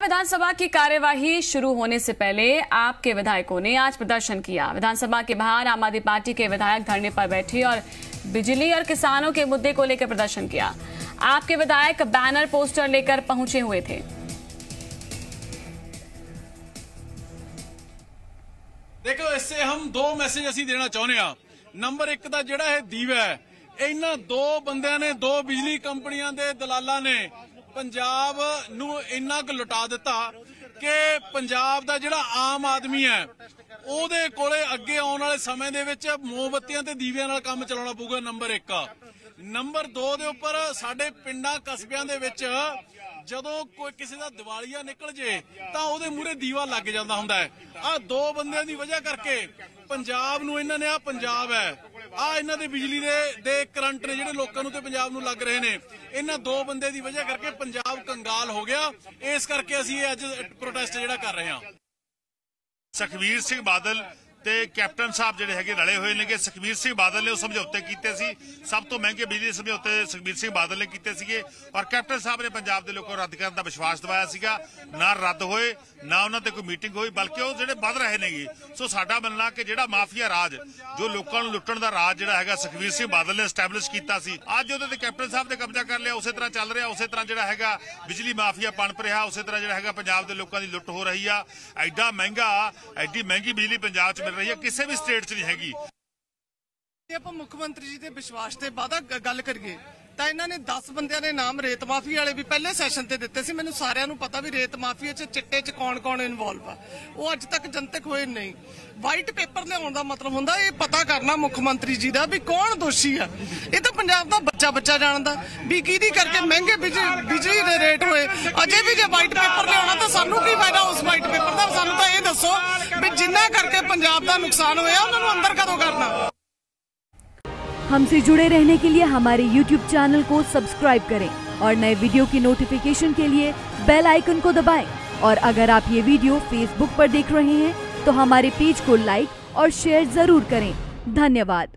विधानसभा की कार्यवाही शुरू होने से पहले आपके विधायकों ने आज प्रदर्शन किया विधानसभा के बाहर आम आदमी पार्टी के विधायक धरने पर बैठे और बिजली और किसानों के मुद्दे को लेकर प्रदर्शन किया आपके विधायक बैनर पोस्टर लेकर पहुंचे हुए थे ਦੇਖੋ ਇਸੇ ਹਮ ਦੋ ਮੈਸੇਜ ਅਸੀਂ ਦੇਣਾ ਚਾਹੁੰਦੇ ਆ ਨੰਬਰ 1 ਦਾ ਜਿਹੜਾ ਇਹ ਦੀਵਾ ਹੈ ਇਹਨਾਂ ਦੋ ਬੰਦਿਆਂ ਨੇ ਦੋ ਬਿਜਲੀ ਕੰਪਨੀਆਂ ਦੇ ਦਲਾਲਾਂ ਨੇ ਪੰਜਾਬ ਨੂੰ ਇੰਨਾ ਕੁ ਲੁਟਾ ਦਿੱਤਾ ਕਿ ਪੰਜਾਬ ਦਾ ਜਿਹੜਾ ਆਮ ਆਦਮੀ ਹੈ, ਉਹਦੇ ਕੋਲੇ ਅੱਗੇ ਆਉਣ ਵਾਲੇ ਸਮੇਂ ਦੇ ਵਿੱਚ ਮੋਮਬੱਤੀਆਂ ਤੇ ਦੀਵਿਆਂ ਨਾਲ ਕੰਮ ਚਲਾਉਣਾ ਪਊਗਾ, ਨੰਬਰ 1 ਨੰਬਰ 2 ਦੇ ਉੱਪਰ ਸਾਡੇ ਪਿੰਡਾਂ ਕਸਬਿਆਂ ਦੇ ਵਿੱਚ ਜਦੋਂ ਕੋਈ ਕਿਸੇ ਦਾ ਦੀਵਾਲੀਆ ਨਿਕਲ ਜੇ, ਤਾਂ ਉਹਦੇ ਮੂਹਰੇ ਦੀਵਾ ਲੱਗ ਜਾਂਦਾ ਹੁੰਦਾ ਹੈ। ਆ ਦੋ ਬੰਦਿਆਂ ਦੀ ਵਜ੍ਹਾ ਕਰਕੇ ਪੰਜਾਬ ਨੂੰ ਇਹਨਾਂ ਨੇ ਆ ਪੰਜਾਬ ਹੈ। ਆ ਇਹਨਾਂ ਦੇ ਬਿਜਲੀ ਦੇ ਦੇ ਕਰੰਟ ਨੇ ਜਿਹੜੇ ਲੋਕਾਂ ਨੂੰ ਤੇ ਪੰਜਾਬ ਨੂੰ ਲੱਗ ਰਹੇ ਨੇ। ਇਹਨਾਂ ਦੋ ਬੰਦੇ ਦੀ ਵਜ੍ਹਾ ਕਰਕੇ ਪੰਜਾਬ ਕੰਗਾਲ ਹੋ ਗਿਆ। ਇਸ ਕਰਕੇ ਅਸੀਂ ਇਹ ਅੱਜ ਪ੍ਰੋਟੈਸਟ ਜਿਹੜਾ ਕਰ ਰਹੇ ਹਾਂ। ਸੁਖਵੀਰ ਸਿੰਘ ਬਾਦਲ ਤੇ ਕੈਪਟਨ ਸਾਹਿਬ ਜਿਹੜੇ ਹੈਗੇ ਰਲੇ ਹੋਏ ਨੇਗੇ, ਸੁਖਬੀਰ ਸਿੰਘ ਬਾਦਲ ਨੇ ਉਹ ਸਮਝੌਤੇ ਕੀਤੇ ਸੀ। ਸਭ ਤੋਂ ਮਹਿੰਗੇ ਬਿਜਲੀ ਸਮਝੌਤੇ ਸੁਖਵੀਰ ਸਿੰਘ ਬਾਦਲ ਨੇ ਕੀਤੇ ਸੀਗੇ। ਔਰ ਕੈਪਟਨ ਸਾਹਿਬ ਨੇ ਪੰਜਾਬ ਦੇ ਲੋਕਾਂ ਨੂੰ ਰੱਦ ਕਰਨ ਦਾ ਵਿਸ਼ਵਾਸ ਦਿਵਾਇਆ ਸੀਗਾ। ਨਾ ਰੱਦ ਹੋਏ, ਨਾ ਉਹਨਾਂ ਤੇ ਕੋਈ ਮੀਟਿੰਗ ਹੋਈ, ਬਲਕਿ ਉਹ ਜਿਹੜੇ ਵੱਧ ਰਹੇ ਨੇਗੇ। ਸੋ ਸਾਡਾ ਮੰਨਣਾ ਕਿ ਜਿਹੜਾ ਮਾਫੀਆ ਰਾਜ, ਜੋ ਲੋਕਾਂ ਨੂੰ ਲੁੱਟਣ ਦਾ ਰਾਜ ਜਿਹੜਾ ਹੈਗਾ, ਸੁਖਬੀਰ ਸਿੰਘ ਬਾਦਲ ਨੇ ਐਸਟੈਬਲਿਸ਼ ਕੀਤਾ ਸੀ। ਅੱਜ ਉਹਦੇ ਤੇ ਕੈਪਟਨ ਸਾਹਿਬ ਨੇ ਕਬਜ਼ਾ ਕਰ ਲਿਆ, ਉਸੇ ਤਰ੍ਹਾਂ ਚੱਲ ਰਿਹਾ, ਉਸੇ ਤਰ੍ਹਾਂ ਜਿਹੜਾ ਹੈਗਾ ਬਿਜਲੀ ਮਾਫੀਆ ਪਣਪ ਰਿਹਾ, ਉਸੇ ਤਰ੍ਹਾਂ ਜਿਹੜਾ ਹੈਗਾ ਪੰਜਾਬ ਦੇ ਲੋਕਾਂ ਦੀ ਲੁੱਟ ਹੋ ਰਹੀ ਆ। ਐਡਾ ਮਹਿੰਗਾ, ਐਡੀ ਮਹਿੰਗੀ ਬਿਜਲੀ ਪੰਜਾਬ 'ਚ ਮਿਲ ਰਹੀ ਹੈ, ਕਿਸੇ ਵੀ ਸਟੇਟ 'ਚ ਨਹੀਂ ਹੈਗੀ। ਜੇ ਆਪਾਂ ਮੁੱਖ ਮੰਤਰੀ ਜੀ ਦੇ ਵਿਸ਼ਵਾਸ ਤੇ ਵਾਦਾ ਗੱਲ ਕਰੀਏ, ਤਾਂ ਇਹਨਾਂ ਨੇ 10 ਬੰਦਿਆਂ ਦੇ ਨਾਮ ਰੇਤ ਮਾਫੀ ਵਾਲੇ ਵੀ ਪਹਿਲੇ ਸੈਸ਼ਨ ਤੇ ਦਿੱਤੇ ਸੀ। ਮੈਨੂੰ ਸਾਰਿਆਂ ਨੂੰ ਪਤਾ ਵੀ ਰੇਤ ਮਾਫੀਆ 'ਚ ਚਿੱਟੇ 'ਚ ਕੌਣ-ਕੌਣ ਇਨਵੋਲਵ ਆ। ਉਹ ਅੱਜ ਤੱਕ ਜਨਤਕ ਹੋਏ ਨਹੀਂ। ਵਾਈਟ ਪੇਪਰ ਲਿਆਉਣ ਦਾ ਮਤਲਬ ਹੁੰਦਾ, ਇਹ ਪਤਾ ਕਰਨਾ ਮੁੱਖ ਮੰਤਰੀ ਜੀ ਦਾ ਵੀ ਕੌਣ ਦੋਸ਼ੀ ਆ। ਇਹ ਤਾਂ ਪੰਜਾਬ ਦਾ ਬੱਚਾ ਬੱਚਾ ਜਾਣਦਾ। ਵੀ ਕਿਹਦੀ ਕਰਕੇ ਮਹਿੰਗੇ ਬਿਜਲੀ ਦੇ ਰੇਟ ਹੋਏ। ਅਜੇ ਵੀ ਜੇ ਵਾਈਟ ਪੇਪਰ ਲਿਆਉਣਾ ਤਾਂ ਸਾਨੂੰ ਕੀ ਫਾਇਦਾ ਉਸ ਵਾਈਟ ਪੇਪਰ ਦਾ? ਸਾਨੂੰ ਤਾਂ ਇਹ ਦੱਸੋ ਜਿੰਨਾ ਕਰਕੇ ਪੰਜਾਬ ਦਾ ਨੁਕਸਾਨ ਹੋਇਆ ਉਹਨਾਂ ਨੂੰ ਅੰਦਰ ਕਦੋਂ ਕਰਨਾ हमसे जुड़े रहने के लिए हमारे YouTube चैनल को सब्सक्राइब करें और नए वीडियो की नोटिफिकेशन के लिए बेल आइकन को दबाएं और अगर आप ये वीडियो Facebook पर देख रहे हैं तो हमारे पेज को लाइक और शेयर जरूर करें धन्यवाद